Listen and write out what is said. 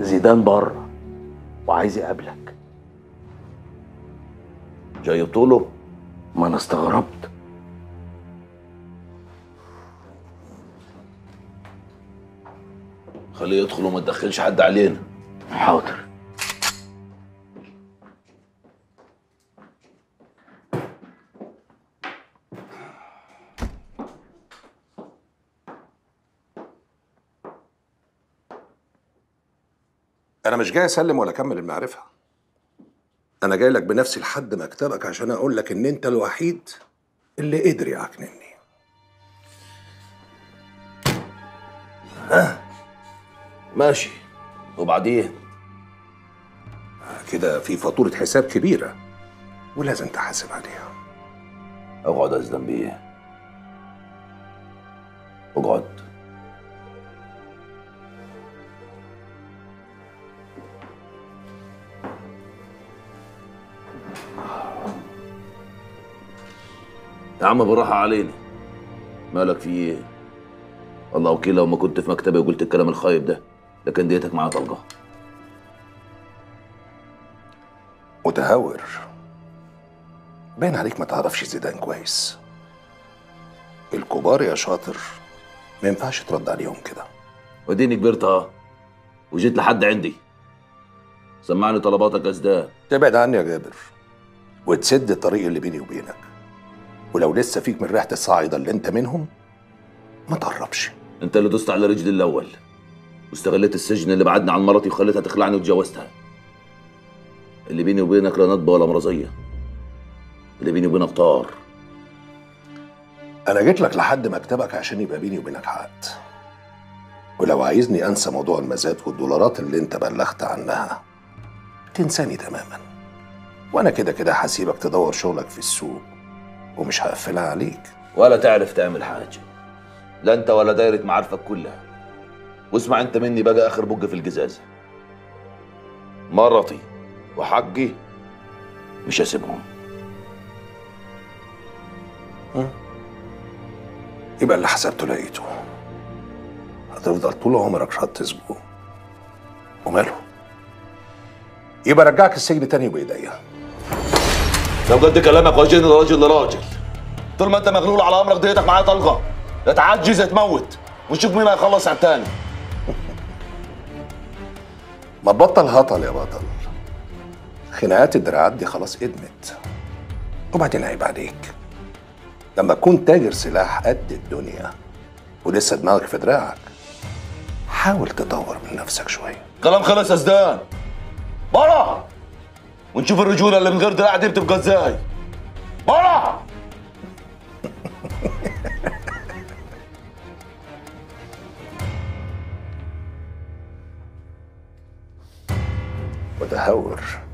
زيدان بره وعايز يقابلك. جاي بطوله ما أنا استغربت. خليه يدخل وما تدخلش حد علينا. حاضر. أنا مش جاي أسلم ولا أكمل المعرفة. أنا جاي لك بنفسي لحد مكتبك عشان أقول لك إن أنت الوحيد اللي قدر يعكنني ماشي. وبعدين؟ كده في فاتورة حساب كبيرة ولازم تحاسب عليها. أقعد يا بيه. أقعد. يا عم بالراحة علينا. مالك في إيه؟ الله وكيل لو ما كنت في مكتبي وقلت الكلام الخايب ده لكن ديتك معايا طلقة. متهور. باين عليك ما تعرفش زيدان كويس. الكبار يا شاطر ما ينفعش ترد عليهم كده. وديني كبرت آه وجيت لحد عندي. سمعني طلباتك يا زيدان. تبعد عني يا جابر وتسد الطريق اللي بيني وبينك. ولو لسه فيك من ريحة الصاعدة اللي انت منهم ما تقربش. انت اللي دوست على رجلي الأول واستغليت السجن اللي بعدني عن مرتي وخليتها تخلعني وتجوزتها. اللي بيني وبينك لا ندبه ولا مرضيه اللي بيني وبينك طار. أنا جيت لك لحد مكتبك عشان يبقى بيني وبينك عقد. ولو عايزني أنسى موضوع المزاد والدولارات اللي انت بلغت عنها تنساني تماما. وأنا كده كده هسيبك تدور شغلك في السوق. ومش هقفلها عليك. ولا تعرف تعمل حاجة. لا انت ولا دايرة معارفك كلها. واسمع انت مني بقى آخر بق في الجزازه مرتي وحقي مش هسيبهم. يبقى اللي حسبته لقيته. هتفضل طول عمرك شط سبوع وماله؟ يبقى رجعك السجن تاني بايديا لو جد كلامك وجهني راجل لراجل. طول ما أنت مغلول على أمرك ديتك معايا طلقة. يا تعجز يا تموت. ونشوف مين هيخلص على التاني. ما تبطل هطل يا بطل. خناقات الدراعات دي خلاص إدمت. وبعدين عيب عليك لما تكون تاجر سلاح قد الدنيا ولسه دماغك في دراعك حاول تطور من نفسك شوية. كلام خلص يا زدان. برا ونشوف الرجولة اللي من غير دراع دي بتبقى إزاي برا متهور